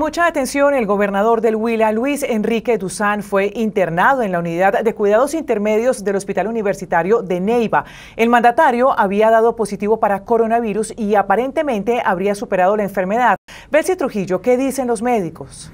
Mucha atención, el gobernador del Huila, Luis Enrique Duzán, fue internado en la unidad de cuidados intermedios del Hospital Universitario de Neiva. El mandatario había dado positivo para coronavirus y aparentemente habría superado la enfermedad. Betsy Trujillo, ¿qué dicen los médicos?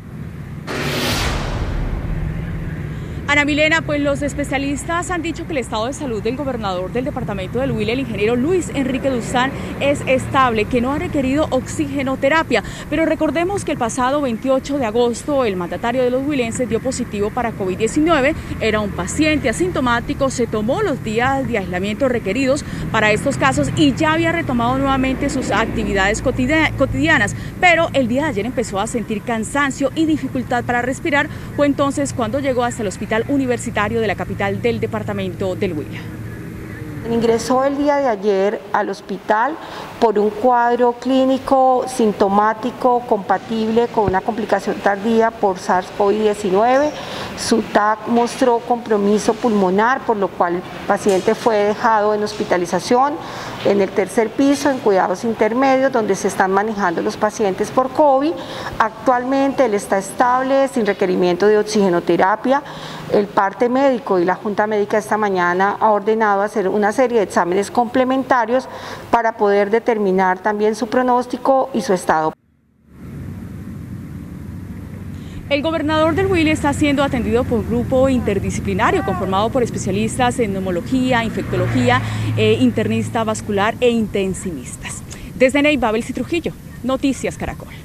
Ana Milena, pues los especialistas han dicho que el estado de salud del gobernador del departamento del Huila, el ingeniero Luis Enrique Duzán, es estable, que no ha requerido oxigenoterapia. Pero recordemos que el pasado 28 de agosto el mandatario de los huilenses dio positivo para COVID-19. Era un paciente asintomático, se tomó los días de aislamiento requeridos para estos casos y ya había retomado nuevamente sus actividades cotidianas. Pero el día de ayer empezó a sentir cansancio y dificultad para respirar. Fue entonces cuando llegó hasta el Universitario de la capital del departamento del Huila. Ingresó el día de ayer al hospital por un cuadro clínico sintomático compatible con una complicación tardía por SARS-CoV-19. Su TAC mostró compromiso pulmonar, por lo cual el paciente fue dejado en hospitalización en el tercer piso, en cuidados intermedios, donde se están manejando los pacientes por COVID. Actualmente él está estable, sin requerimiento de oxigenoterapia. El parte médico y la Junta Médica esta mañana ha ordenado hacer una serie de exámenes complementarios para poder determinar también su pronóstico y su estado. El gobernador del Huila está siendo atendido por un grupo interdisciplinario conformado por especialistas en neumología, infectología, eh, internista vascular e intensivistas. Desde Neiva, Belsi Trujillo, Noticias Caracol.